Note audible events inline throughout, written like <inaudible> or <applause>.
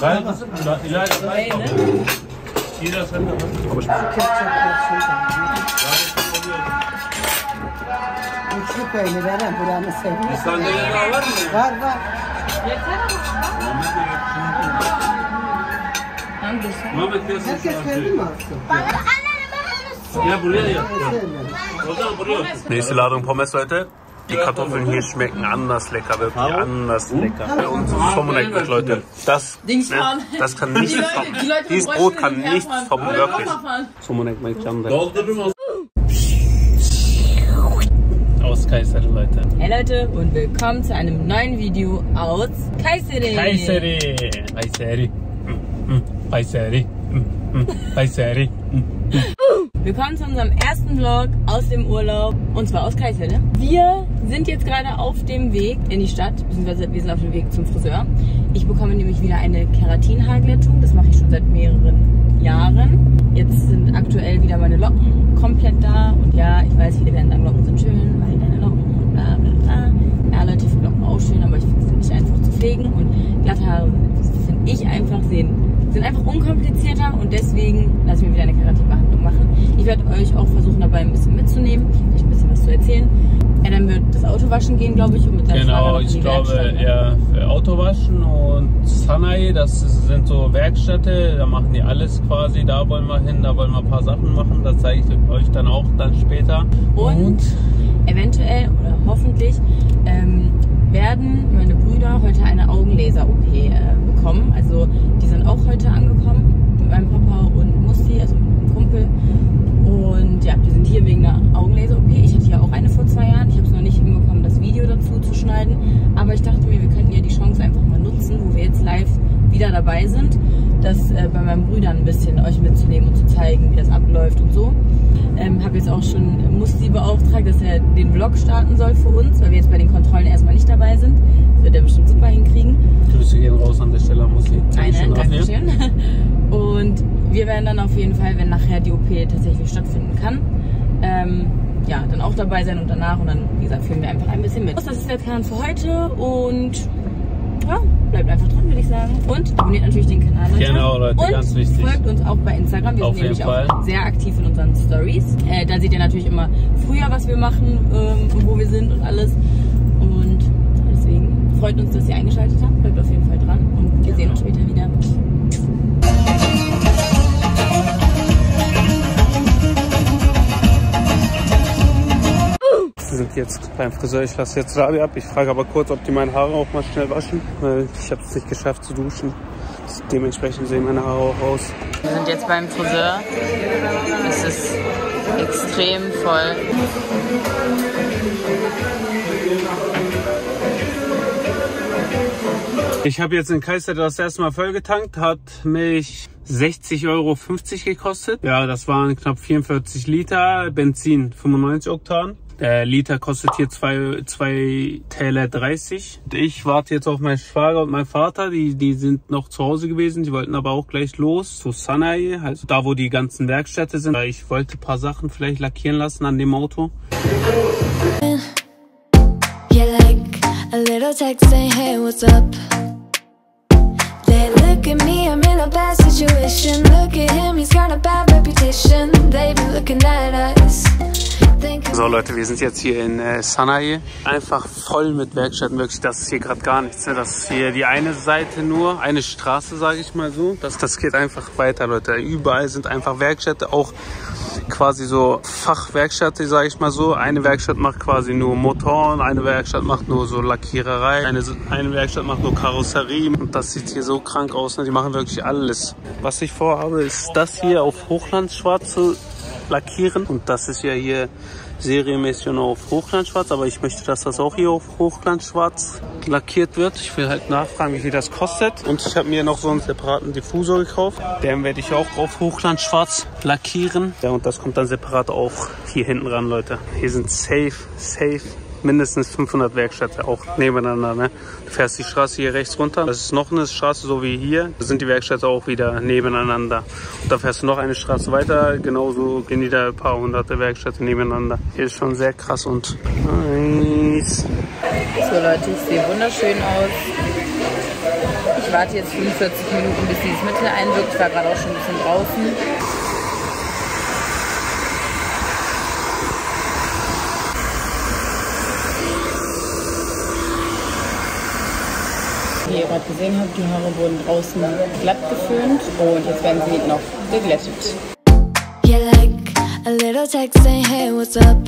Geil, Ilay, Ilay. Jeder ist anders. Aber ich muss. Üçlü peynir veren buranı seviyor. Sandalye daha var mı? Var var. Yeter ama. Muhammed gelsin. Herkes kendi mi alsın? Bana anne bana Ya buraya yap. O zaman buraya. Nächste Ladung Pommes heute. Die Kartoffeln hier schmecken anders lecker, wirklich anders lecker. Uns ist Schomonek mit, Leute. Das, Dings ne, das kann Die nichts Leute, toppen. die Leute Dieses Brot kann und nichts toppen, wirklich. Koffer fahren. Schomonek mit Jamde. Doldururum o Aus Kayseri, Leute. Hey Leute und willkommen zu einem neuen Video aus Kayseri. Kayseri. Kayseri. Mm, mm, Kayseri. Mm, Kayseri. Mm. Willkommen zu unserem ersten Vlog aus dem Urlaub und zwar aus Kayseri. Wir sind jetzt gerade auf dem Weg in die Stadt, beziehungsweise wir sind auf dem Weg zum Friseur. Ich bekomme nämlich wieder eine Keratinhaarglättung, das mache ich schon seit mehreren Jahren. Jetzt sind aktuell wieder meine Locken komplett da und ja, ich weiß, viele werden sagen, Locken sind schön, weil deine Locken und bla bla bla. Ja, Leute, ich finde Locken auch schön, aber ich finde sie nicht einfach zu pflegen und glatte Haare, finde ich einfach sehen sind einfach unkomplizierter und deswegen lasse ich mir wieder eine Keratinbehandlung machen. Ich werde euch auch versuchen, dabei ein bisschen mitzunehmen, euch ein bisschen was zu erzählen. Adam wird das Auto waschen gehen, glaube ich, und mit seinem Genau, ich glaube, Werkstatt. ja, für Autowaschen und Sanai, das sind so Werkstätte, da machen die alles quasi, da wollen wir hin, da wollen wir ein paar Sachen machen, das zeige ich euch dann auch dann später. Und eventuell oder hoffentlich ähm, werden meine Brüder heute eine Augenlaser-OP äh, bekommen. Also die sind auch heute angekommen mit meinem Papa und Musti, also mit einem Kumpel. Und ja, die sind hier wegen einer Augenlaser-OP. Ich hatte ja auch eine vor zwei Jahren. Ich habe es noch nicht hinbekommen, das Video dazu zu schneiden. Aber ich dachte mir, wir könnten ja die Chance einfach mal nutzen, wo wir jetzt live wieder dabei sind, das äh, bei meinen Brüdern ein bisschen euch mitzunehmen und zu zeigen, wie das abläuft und so. Ähm, habe jetzt auch schon Musti beauftragt, dass er den Vlog starten soll für uns, weil wir jetzt bei den Kontrollen erstmal nicht dabei sind. Das wird er bestimmt super hinkriegen. Grüße gehen raus an der Stelle, muss ich. Eine, Dankeschön. <laughs> Und wir werden dann auf jeden Fall, wenn nachher die OP tatsächlich stattfinden kann, ähm, ja, dann auch dabei sein und danach und dann, wie gesagt, filmen wir einfach ein bisschen mit. Das ist der Plan für heute und ja, bleibt einfach dran, würde ich sagen. Und abonniert natürlich den Kanal, Leute. Genau, Leute, und ganz wichtig. folgt uns auch bei Instagram. Wir Auf sind nämlich jeden auch Fall. sehr aktiv in unseren Stories. Äh, da seht ihr natürlich immer früher, was wir machen ähm, und wo wir sind und alles. Und deswegen freut uns, dass ihr eingeschaltet habt. Bleibt auf jeden Fall dran und wir sehen uns später wieder. Wir sind jetzt beim Friseur, ich lasse jetzt Rabi ab. Ich frage aber kurz, ob die meine Haare auch mal schnell waschen, weil ich habe es nicht geschafft zu duschen. Dementsprechend sehen meine Haare auch aus. Wir sind jetzt beim Friseur. Es ist extrem voll. Ich habe jetzt in Kaiser das erste Mal vollgetankt, hat mich 60,50 Euro gekostet. Ja, das waren knapp 44 Liter, Benzin 95 Oktan. Der Liter kostet hier 2 2 Täler 30. Und Ich warte jetzt auf meinen Schwager und meinen Vater, die, die sind noch zu Hause gewesen, die wollten aber auch gleich los zu Sanai, also da wo die ganzen Werkstätte sind. Ich wollte ein paar Sachen vielleicht lackieren lassen an dem Auto. Yeah, like a little text saying, hey, what's up? They look at me, I'm in a bad situation. Look at him, he's got a bad reputation. They be looking at us. So Leute, wir sind jetzt hier in äh, Sanai. Einfach voll mit Werkstätten, wirklich, das ist hier gerade gar nichts. Ne? Das ist hier die eine Seite nur, eine Straße, sage ich mal so. Das, das geht einfach weiter, Leute. Überall sind einfach Werkstätte, auch quasi so Fachwerkstätte, sage ich mal so. Eine Werkstatt macht quasi nur Motoren, eine Werkstatt macht nur so Lackiererei, eine, eine Werkstatt macht nur Karosserie. Und das sieht hier so krank aus. Ne? Die machen wirklich alles. Was ich vorhabe, ist das hier auf Hochlandschwarz zu lackieren. Und das ist ja hier serienmäßig nur auf Hochglanzschwarz, aber ich möchte, dass das auch hier auf Hochglanzschwarz lackiert wird. Ich will halt nachfragen, wie viel das kostet. Und ich habe mir noch so einen separaten Diffusor gekauft. Den werde ich auch auf Hochglanzschwarz lackieren. Ja, und das kommt dann separat auch hier hinten ran, Leute. Hier sind safe, safe mindestens 500 Werkstätten auch nebeneinander. Ne? Du fährst die Straße hier rechts runter. Das ist noch eine Straße, so wie hier. Da sind die Werkstätten auch wieder nebeneinander. Und da fährst du noch eine Straße weiter. Genauso gehen die da ein paar hunderte Werkstätten nebeneinander. Hier ist schon sehr krass und nice. So Leute, ich sehe wunderschön aus. Ich Ich warte jetzt 45 Minuten, bis dieses Mittel einwirkt. Ich war gerade auch schon ein bisschen draußen. Ihr gerade gesehen habt, die Haare wurden draußen glatt geföhnt und jetzt werden sie noch geglättet. Yeah, like a little text saying, hey, what's up?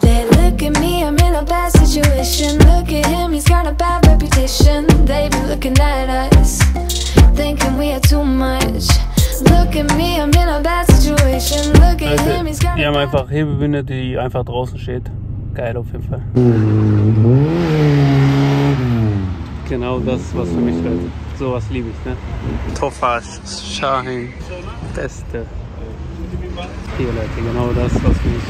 They look at me, I'm in a bad situation. Look at him, he's got a bad reputation. They be looking at us, thinking we are too much. Look at me, I'm in a bad situation. Look at him, he's got Die a haben bad einfach Hebebühne, die einfach draußen steht. Geil auf jeden Fall. Genau das, was für mich halt. Sowas liebe ich, ne? Tofaş, Şahin, Beste. Hier Leute, genau das, was für mich.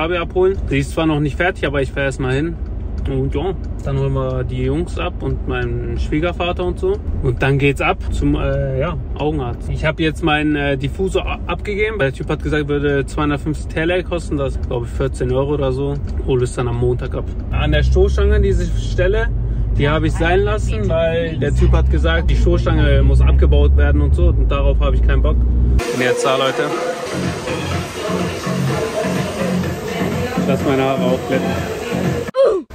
Rabi abholen. Sie ist zwar noch nicht fertig, aber ich fahre erstmal hin. Und ja, dann holen wir die Jungs ab und meinen Schwiegervater und so. Und dann geht's ab zum äh, ja, Augenarzt. Ich habe jetzt meinen äh, Diffusor abgegeben. Der Typ hat gesagt, würde 250 TL kosten. Das glaube ich 14 Euro oder so. Hole es dann am Montag ab. An der Stoßstange, diese Stelle, die habe ich sein lassen, weil der Typ hat gesagt, die Stoßstange muss abgebaut werden und so. Und darauf habe ich keinen Bock. Und jetzt da, Leute. Lasse meine Haare aufglätten.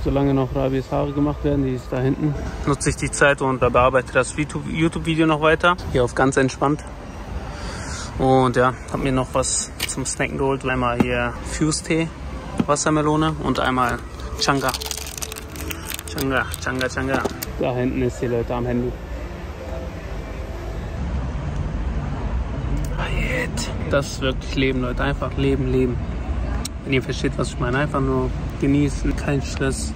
Solange noch Rabis Haare gemacht werden, die ist da hinten, nutze ich die Zeit und da bearbeite das YouTube- YouTube-Video noch weiter. Hier auf ganz entspannt. Und ja, habe mir noch was zum Snacken geholt. Einmal hier Fuse-Tee, Wassermelone und einmal Changa. Changa, Changa, Changa. Da hinten ist die Leute am Handy. Das ist wirklich Leben, Leute. Einfach Leben, Leben. Wenn ihr versteht, was ich meine. Einfach nur genießen, kein Stress.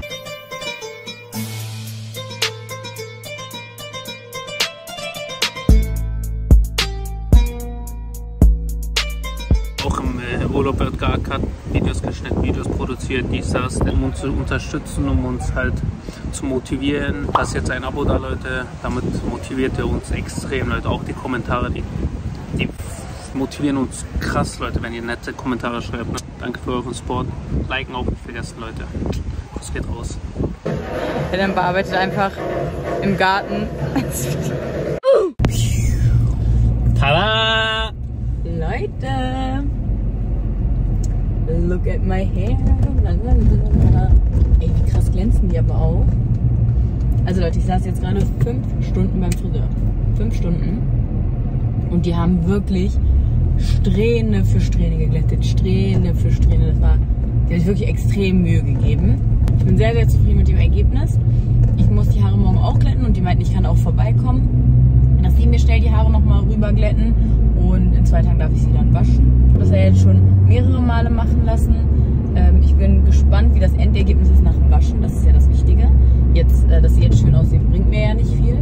Auch im äh, Urlaub wird geackert, Videos geschnitten, Videos produziert, dies, das, um uns zu unterstützen, um uns halt zu motivieren. Da ist jetzt ein Abo da, Leute. Damit motiviert er uns extrem, Leute. Auch die Kommentare, die, die motivieren uns krass, Leute, wenn ihr nette Kommentare schreibt. Ne? Danke für euren Support. Liken auch nicht vergessen, Leute. Das geht raus. Er dann bearbeitet einfach im Garten. Tada! Leute, look at my hair. Ey, wie krass glänzen die aber auch. Also Leute, ich saß jetzt gerade fünf Stunden beim Friseur. Fünf Stunden. Und die haben wirklich Strähne für Strähne geglättet. Strähne für Strähne. Das war, die haben sich wirklich extrem Mühe gegeben. Ich bin sehr, sehr zufrieden mit dem Ergebnis. Ich muss die Haare morgen auch glätten und die meinten, ich kann auch vorbeikommen. Dass sie mir schnell die Haare nochmal rüber glätten und in zwei Tagen darf ich sie dann waschen. Ich habe das ja jetzt schon mehrere Male machen lassen. Ähm, ich bin gespannt, wie das Endergebnis ist nach dem Waschen. Das ist ja das Wichtige. Jetzt, äh, dass sie jetzt schön aussehen, bringt mir ja nicht viel.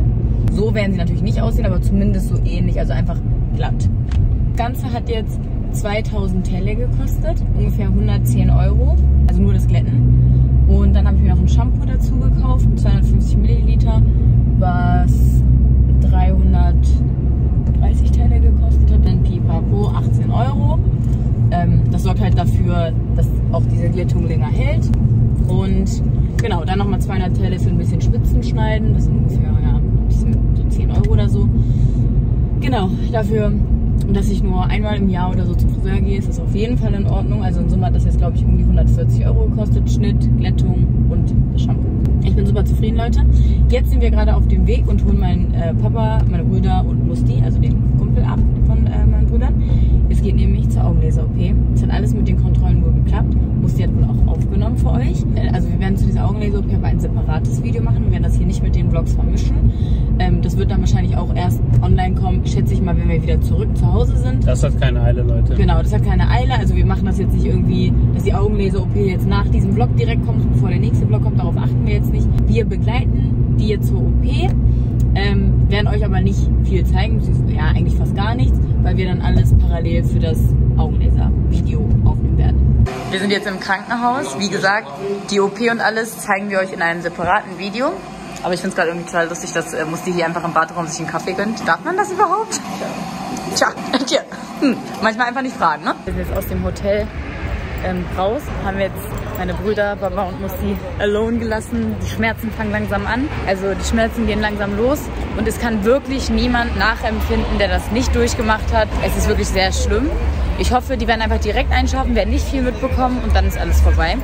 So werden sie natürlich nicht aussehen, aber zumindest so ähnlich, also einfach glatt. Das Ganze hat jetzt 2000 Telle gekostet, ungefähr 110 Euro, also nur das Glätten. Und dann habe ich mir noch ein Shampoo dazu gekauft, 250 Milliliter, was 330 Teile gekostet hat. Dann Pipapo 18 Euro. Ähm, das sorgt halt dafür, dass auch diese Glättung länger hält. Und genau, dann nochmal 200 Teile für ein bisschen Spitzen schneiden. Das sind ungefähr ja, ein bisschen, so 10 Euro oder so. Genau, dafür, dass ich nur einmal im Jahr oder so zum Friseur gehe, ist das auf jeden Fall in Ordnung. Also in Summe hat das jetzt, glaube ich, um die 140 Euro gekostet. Schnitt, Glättung und das Shampoo. Ich bin super zufrieden, Leute. Jetzt sind wir gerade auf dem Weg und holen meinen äh, Papa, meine Brüder und Musti, also den Kumpel ab von äh, meinen Brüdern. Es geht nämlich zur Augenlaser-OP. Es hat alles mit den Kontrollen nur geklappt. Musti hat wohl auch aufgenommen für euch. Äh, Also wir werden zu dieser Augenlaser-OP aber ein separates Video machen. Wir werden das hier nicht mit den Vlogs vermischen. Ähm, das wird dann wahrscheinlich auch erst schätze ich mal, wenn wir wieder zurück zu Hause sind. Das hat keine Eile, Leute. Genau, das hat keine Eile. Also wir machen das jetzt nicht irgendwie, dass die Augenlaser-OP jetzt nach diesem Vlog direkt kommt, bevor der nächste Vlog kommt. Darauf achten wir jetzt nicht. Wir begleiten die jetzt zur OP. Ähm, werden euch aber nicht viel zeigen, beziehungsweise ja eigentlich fast gar nichts, weil wir dann alles parallel für das Augenlaser-Video aufnehmen werden. Wir sind jetzt im Krankenhaus. Wie gesagt, die OP und alles zeigen wir euch in einem separaten Video. Aber ich finde es gerade irgendwie total lustig, dass äh, Musti hier einfach im Baderaum sich einen Kaffee gönnt. Darf man das überhaupt? Tja, <laughs> tja. Hm. Manchmal einfach nicht fragen, ne? Wir sind jetzt aus dem Hotel ähm, raus, haben jetzt meine Brüder, Baba und Musti alone gelassen. Die Schmerzen fangen langsam an. Also die Schmerzen gehen langsam los. Und es kann wirklich niemand nachempfinden, der das nicht durchgemacht hat. Es ist wirklich sehr schlimm. Ich hoffe, die werden einfach direkt einschaffen, werden nicht viel mitbekommen und dann ist alles vorbei.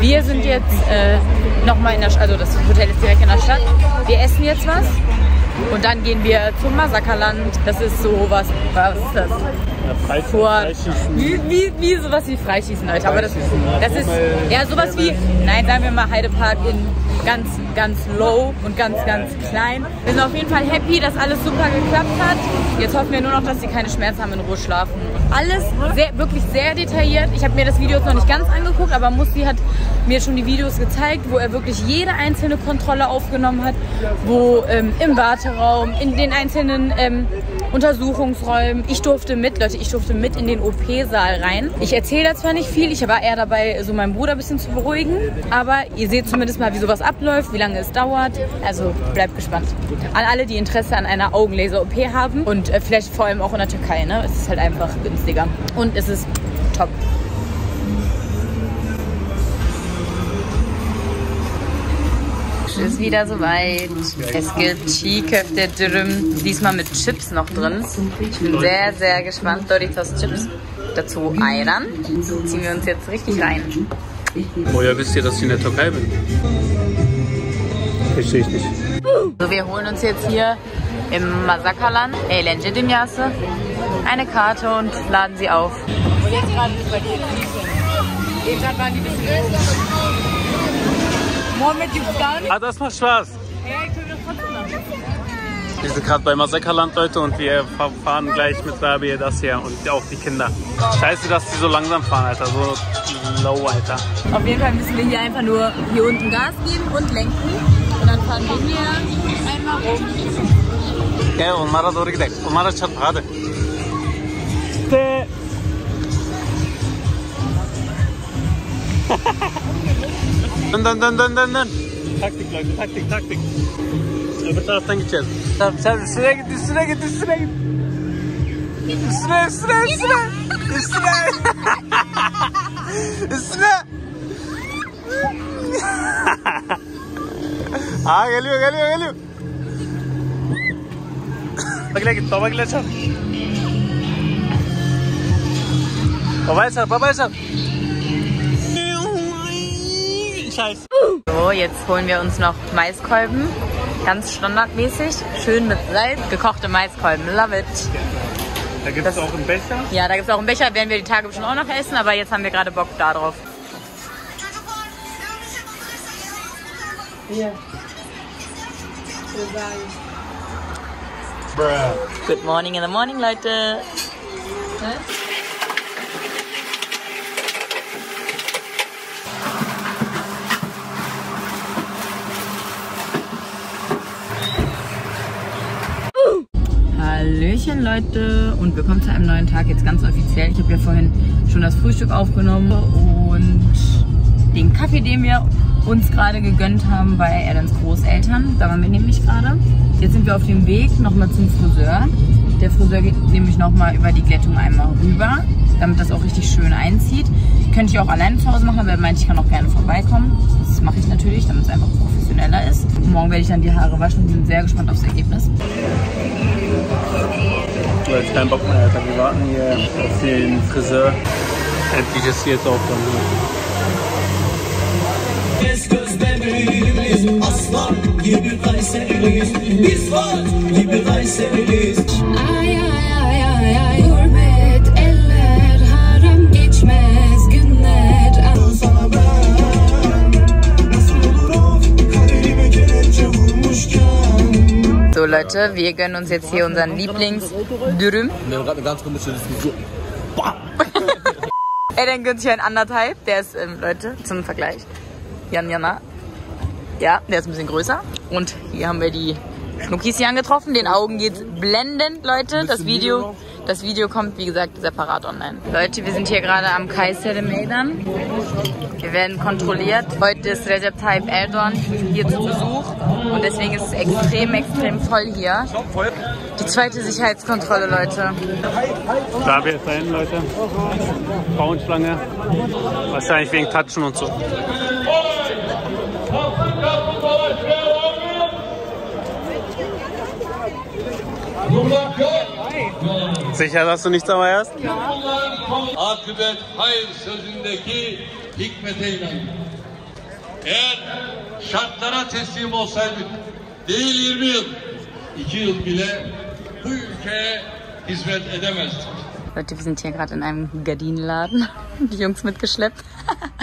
Wir sind jetzt äh, nochmal in der Stadt, also das Hotel ist direkt in der Stadt. Wir essen jetzt was und dann gehen wir zum Massakerland. Das ist so was, was ist das? Vor, wie, wie, wie sowas wie Freischießen, Leute. Aber das, das ist ja sowas wie, nein, sagen wir mal Heidepark in ganz, ganz low und ganz, ganz klein. Wir sind auf jeden Fall happy, dass alles super geklappt hat. Jetzt hoffen wir nur noch, dass sie keine Schmerzen haben, in Ruhe schlafen. Alles sehr, wirklich sehr detailliert. Ich habe mir das Video jetzt noch nicht ganz angeguckt, aber Musti hat mir schon die Videos gezeigt, wo er wirklich jede einzelne Kontrolle aufgenommen hat, wo ähm, im Warteraum, in den einzelnen ähm, Untersuchungsräumen. Ich durfte mit, Leute, ich durfte mit in den OP-Saal rein. Ich erzähle da zwar nicht viel, ich war eher dabei, so meinen Bruder ein bisschen zu beruhigen, aber ihr seht zumindest mal, wie sowas abläuft, wie lange es dauert. Also bleibt gespannt. An alle, die Interesse an einer Augenlaser-OP haben und äh, vielleicht vor allem auch in der Türkei, ne? Es ist halt einfach günstiger und es ist top. Es ist wieder soweit. Es gibt Skiköfte Dürüm, diesmal mit Chips noch drin. Ich bin sehr, sehr gespannt. Doritos Chips. Dazu Ayran. Ziehen wir uns jetzt richtig rein. Woher wisst ihr, dass ich in der Türkei bin? Verstehe ich nicht. So, wir holen uns jetzt hier im Masakalan, Eğlence Dünyası, eine Karte und laden sie auf. Und jetzt gerade bei dir Eben waren die Mohammed gibt's gar nicht. Ah, das macht Spaß. Ja, ich können das trotzdem machen. Wir sind gerade bei Massakerland, Leute, und wir fahren gleich mit Rabia das hier und auch die Kinder. Scheiße, dass die so langsam fahren, Alter. So low, Alter. Auf jeden Fall müssen wir hier einfach nur hier unten Gas geben und lenken. Und dann fahren wir hier einmal rum. Gel onlara doğru gidelim. Onlara çarp hadi. İşte. Dön dön dön dön dön dön. Taktik Leute, taktik taktik. Öbür taraftan gideceğiz. Tamam sen üstüne git üstüne git üstüne git. Üstüne üstüne üstüne. Üstüne. <laughs> üstüne. <laughs> Aa geliyor geliyor geliyor. Babagla git, babagla çarp. Babaya çarp, babaya çarp. Scheiße. So, jetzt holen wir uns noch Maiskolben. Ganz standardmäßig. Schön mit Salz. Gekochte Maiskolben. Love it. Da gibt es auch einen Becher. Ja, da gibt es auch einen Becher. Werden wir die Tage bestimmt auch noch essen. Aber jetzt haben wir gerade Bock da drauf. Good morning in the morning, Leute. Hallöchen Leute und willkommen zu einem neuen Tag, jetzt ganz offiziell. Ich habe ja vorhin schon das Frühstück aufgenommen und den Kaffee, den wir uns gerade gegönnt haben bei Adams Großeltern. Da waren wir nämlich gerade. Jetzt sind wir auf dem Weg nochmal zum Friseur. Der Friseur geht nämlich nochmal über die Glättung einmal rüber, damit das auch richtig schön einzieht. Könnte ich auch alleine zu Hause machen, aber er meint, ich kann auch gerne vorbeikommen. Das mache ich natürlich, damit es einfach professioneller ist. Morgen werde ich dann die Haare waschen und bin sehr gespannt aufs Ergebnis. Du hast keinen Bock mehr, Alter. Wir warten hier auf den Friseur. Endlich ist sie jetzt auch dann. Biz Gözdemirliyiz Aslan gibi Kayseriliyiz Biz Fat gibi Kayseriliyiz Ay ay ay ay So Leute, wir gönnen uns jetzt hier unseren Lieblings-Dürüm. Wir haben gerade eine ganz komische Diskussion. <laughs> Er dann gönnt sich ein anderthalb. Der ist, ähm, Leute, zum Vergleich. Jan Jana. Ja, der ist ein bisschen größer. Und hier haben wir die Schnuckis hier angetroffen. Den Augen geht's blendend, Leute. Das Video, Das Video kommt, wie gesagt, separat online. Leute, wir sind hier gerade am Kayseri Meydan. Wir werden kontrolliert. Heute ist Recep Tayyip Erdogan hier zu Besuch und deswegen ist es extrem, extrem voll hier. Die zweite Sicherheitskontrolle, Leute. Da wir jetzt dahin, Leute. Frauenschlange. Wahrscheinlich wegen Touchen und so. Sicher, dass du nichts dabei hast? akıbet hayır sözündeki hikmete inanın. Eğer şartlara teslim olsaydık değil 20 yıl, 2 yıl bile bu ülkeye hizmet edemezdik. Leute, wir sind hier gerade in einem Gardinenladen. <laughs> Die Jungs mitgeschleppt.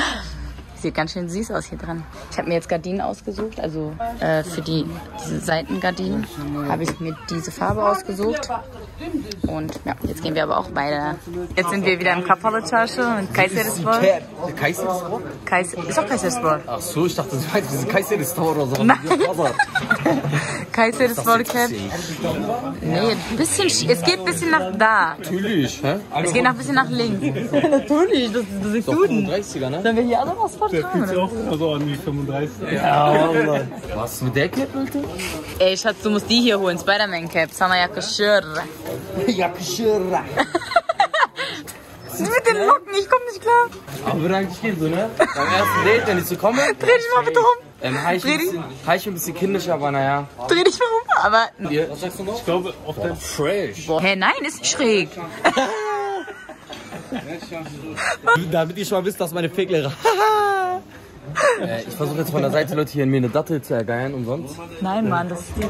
<laughs> Sieht ganz schön süß aus hier drin. Ich habe mir jetzt Gardinen ausgesucht. Also äh, für die diese Seitengardinen habe ich mir diese Farbe ausgesucht. Und ja, jetzt gehen wir aber auch weiter. Jetzt sind wir wieder im Çarşı mit Kayserispor. Kayserispor? Kays ist doch Kayserispor. Ach so, ich dachte, das diese Kayserispor oder so. <laughs> Kayserispor Cap. Nee, ein bisschen, sch- es geht ein bisschen nach da. Natürlich, hä? Es geht noch ein bisschen nach links. <laughs> <laughs> Natürlich, das, das ist Doch 35er, ne? Sollen wir hier auch noch was vortragen? oder? Also an die 35. Was mit der Cap, Alter? Ey, Schatz, du musst die hier holen. Spider-Man-Cap. Sana <laughs> yakışır. Yakışır. Mit den Locken, ich komm nicht klar. Aber würde eigentlich gehen, so, ne? Beim ersten Date, wenn ich so komme. Dreh dich mal bitte um. Ähm, Dreh ein bisschen, heiß ein bisschen kindisch, aber naja. Dreh dich mal um. Aber, was sagst du noch? Ich glaube, auf dein Fresh. hä, nein, ist nicht schräg. <laughs> Damit ihr schon mal wisst, dass meine Fickler. <laughs> äh, ich versuche jetzt von der Seite, Leute, hier in mir eine Dattel zu ergeilen und sonst. Nein, Mann, das ist nicht.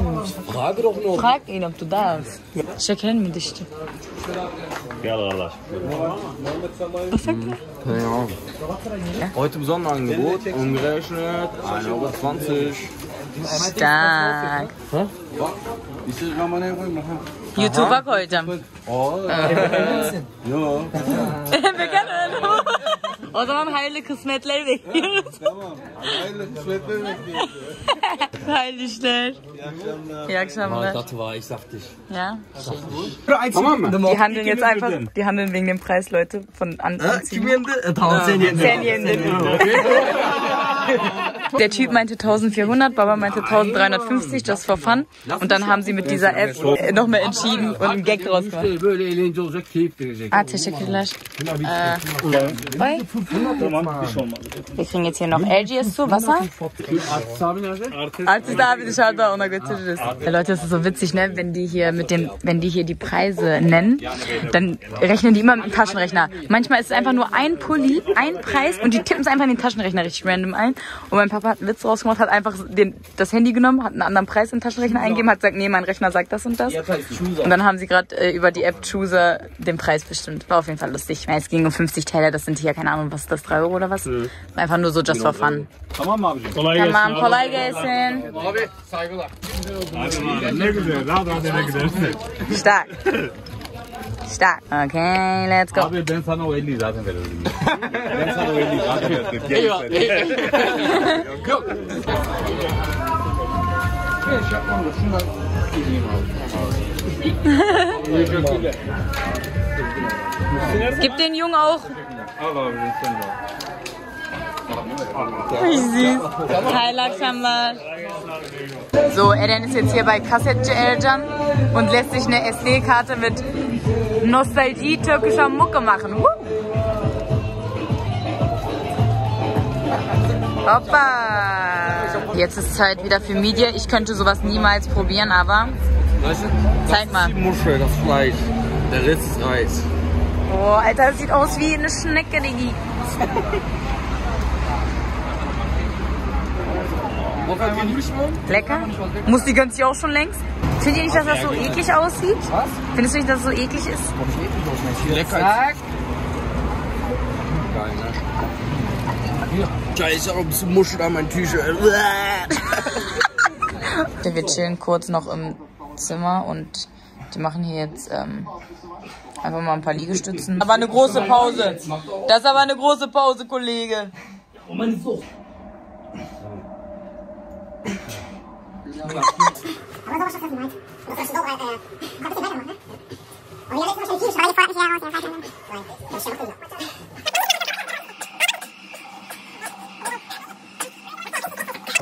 Frage doch nur. Frag ihn, ob du darfst. Şekerin mi düştü? Keine Ahnung. Heute im Sonderangebot, umgerechnet 1,20 Euro. Stark. YouTube'a koyacağım. Bakalım. O zaman hayırlı kısmetler bekliyoruz. <laughs> Tamam. Hayırlı kısmetler bekliyoruz. hayırlı işler. İyi akşamlar. Das war, ich sag dich. Ja. Tamam mı? Die handeln jetzt einfach, die handeln wegen dem Preis, Leute, von An Anziehen. Tamam sen yedin. Zehn Yen. <laughs> <laughs> Der Typ meinte 1400, Baba meinte 1350, just for fun. Und dann haben sie mit dieser App äh, nochmal entschieden und einen Gag draus gemacht. Ah. Äh. Wir kriegen jetzt hier noch LGS zu, Wasser. Artist abi dışarıda ona götürürüz. Ja, Leute, das ist so witzig, ne? Wenn die hier mit dem, wenn die hier die Preise nennen, dann rechnen die immer mit dem Taschenrechner. Manchmal ist es einfach nur ein Pulli, ein Preis und die tippen es einfach in den Taschenrechner richtig random ein. Und mein Papa hat einen Witz rausgemacht, hat einfach den, das Handy genommen, hat einen anderen Preis in den Taschenrechner eingegeben, hat gesagt, nee, mein Rechner sagt das und das. Und dann haben sie gerade äh, über die App Chooser den Preis bestimmt. War auf jeden Fall lustig. Ich meine, es ging um 50 Teller, das sind hier, keine Ahnung, was ist das, 3 Euro oder was? Einfach nur so just for fun. Tamam mı abicim? Kolay Tamam, kolay gelsin. Abi saygılar. Ne güzel. Rahat rahat eve gidersin. Stark. <laughs> Stark. Okay, let's go. Abi ben sana o 50'yi zaten verirdim. ben sana o 50'yi zaten verirdim. Gel sen. Yok. Gib den Jungen auch. Al abicim sen de al. Wie süß. Hi, Akşamlar. So, Eren ist jetzt hier bei Kassetçi Ercan und lässt sich eine SD-Karte mit Nostalgie türkischer Mucke machen. Woo! Hoppa! Jetzt ist Zeit wieder für Media. Ich könnte sowas niemals probieren, aber Weißt du? Zeig mal. Die Muschel, das Fleisch. Der Ritz ist Reis. Oh, Alter, das sieht aus wie eine Schnecke, Diggi. <laughs> Lecker? Muss die gönnt sich auch schon längst? Findet ihr nicht, dass das so eklig aussieht? Was? Findest du nicht, dass es so eklig ist? Lecker. Geil, ne? Scheiße, auch ein bisschen Muschel an mein T-Shirt. <laughs> Wir chillen kurz noch im Zimmer und die machen hier jetzt ähm, einfach mal ein paar Liegestützen. Aber eine große Pause. Das ist aber eine große Pause, Kollege.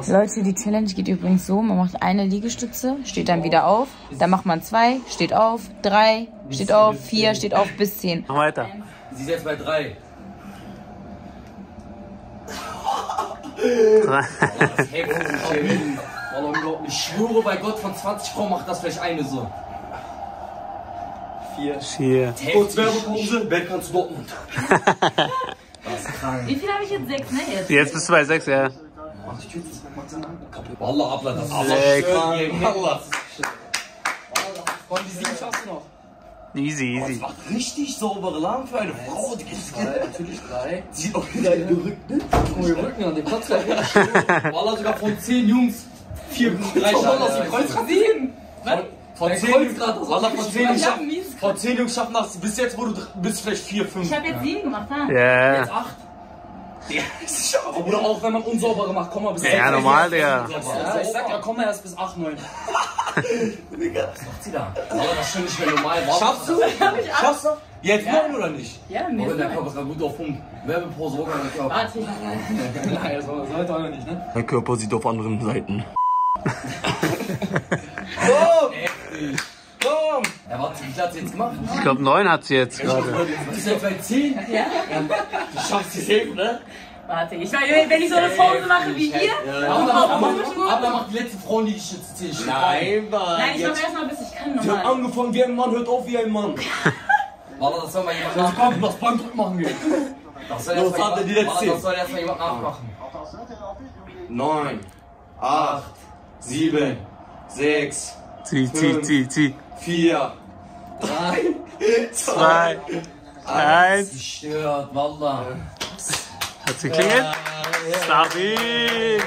Leute, die Challenge geht übrigens so, man macht eine Liegestütze, steht dann wieder auf, dann macht man zwei, steht auf, drei, steht auf, vier, steht auf, bis zehn. Mach weiter. Sie ist jetzt bei drei. Hey, unglaublich. Ich schwöre bei Gott, von 20 Frauen macht das vielleicht eine so. Vier. Vier. Kurz Werbepause, wer kannst Dortmund? Das ist krank. Wie viel habe ich jetzt? Sechs, ne? Jetzt. Jetzt bist du bei sechs, ja. Wallah, Abla, das ist. Wallah. Von die sieben schaffst du noch. Easy, Das easy. macht richtig saubere Lagen für eine Frau. Die ist Natürlich drei. Sieht auch wieder in den Rücken. Guck mal, den Rücken an den Platz gleich. <laughs> Wallah, sogar von 10 Jungs. Vier, drei Wallah, sie kreuzt sieben. Von Der 10 kreuzt Jungs, das ist von 10 Jungs, hab von 10 Jungs schaffen das bis jetzt, wo du bist vielleicht 4, 5. Ich habe jetzt sieben gemacht, ha? Ja. Jetzt 8. Ja, aber Bruder, auch wenn man unsaubere macht, komm mal bis Ja, sechs. normal, Digga. Ja, ich sag ja, komm mal erst bis 8, 9. Digga, was macht sie da? Aber das ist schon nicht mehr normal. Schaffst du? Schaffst du? Jetzt 9 oder nicht? Ja, mir Aber der. Körper ist gerade gut auf Pump. Werbepause, Rocker, mein Körper. Warte, ich mach mal. <laughs> Nein, das war sollte auch nicht, ne? Mein Körper sieht auf anderen Seiten. <laughs> Komm! Komm! Ja, warte, wie viel hat sie jetzt gemacht? Ich glaube, neun hat sie jetzt gerade. Du bist jetzt bei 10? Ja? Du schaffst die safe, ne? Warte, ich meine, wenn ich so eine Pause mache wie hier, Ja, und aber gut. aber macht die letzte Frau die 10 Stück. Nein, Mann. Nein, ich mach erstmal bis ich kann Sie hat nochmal. angefangen wie ein Mann, hört auf wie ein Mann. <laughs> Warte, das soll mal jemand nachmachen. Komm, lass Bankdrück machen gehen. Das soll die erstmal jemand nachmachen. 9, 8, 7, 6, Zieh, zieh, zieh, zieh. 4, 3, Zwei. Eins. Gestört, Wallah. Hat's geklingelt? Stabil.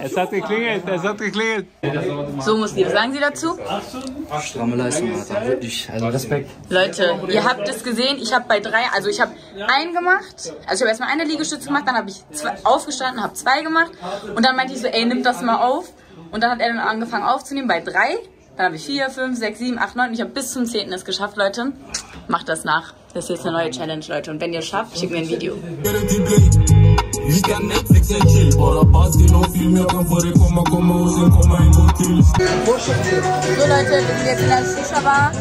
Es hat geklingelt, es hat geklingelt. So muss die. Was sagen Sie dazu? Stramme Leistung, Alter. Wirklich. Also Respekt. Leute, ihr habt es gesehen, ich habe bei drei, also ich habe einen gemacht, also ich habe erstmal eine Liegestütze gemacht, dann habe ich zwei, aufgestanden, habe zwei gemacht und dann meinte ich so, ey, nimm das mal auf und dann hat er dann angefangen aufzunehmen bei drei, dann habe ich vier, fünf, sechs, sieben, acht, neun und ich habe bis zum zehnten es geschafft, Leute. Macht das nach. Das ist jetzt eine neue Challenge, Leute und wenn ihr es schafft, schickt mir ein Video. So Leute, wir sind jetzt in der Shisha-Bar.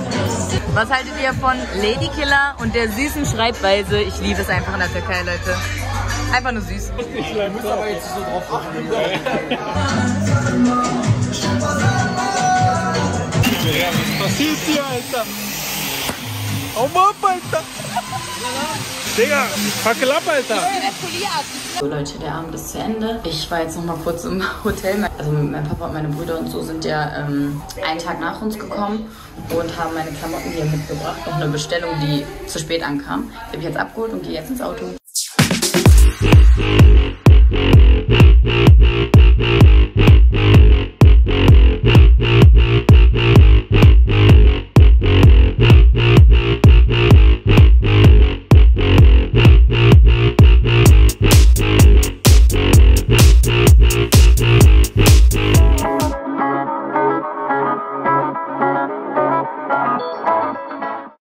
Was haltet ihr von Lady Killer und der süßen Schreibweise? Ich liebe es einfach in der Türkei, Leute. Einfach nur süß. <laughs> Was passiert hier, Alter? Hau mal ab, Alter. Digga, fackel ab, Alter. So Leute, der Abend ist zu Ende. Ich war jetzt noch mal kurz im Hotel. Also mein Papa und meine Brüder und so sind ja ähm, einen Tag nach uns gekommen und haben meine Klamotten hier mitgebracht. Noch eine Bestellung, die zu spät ankam. Die habe ich jetzt abgeholt und gehe jetzt ins Auto.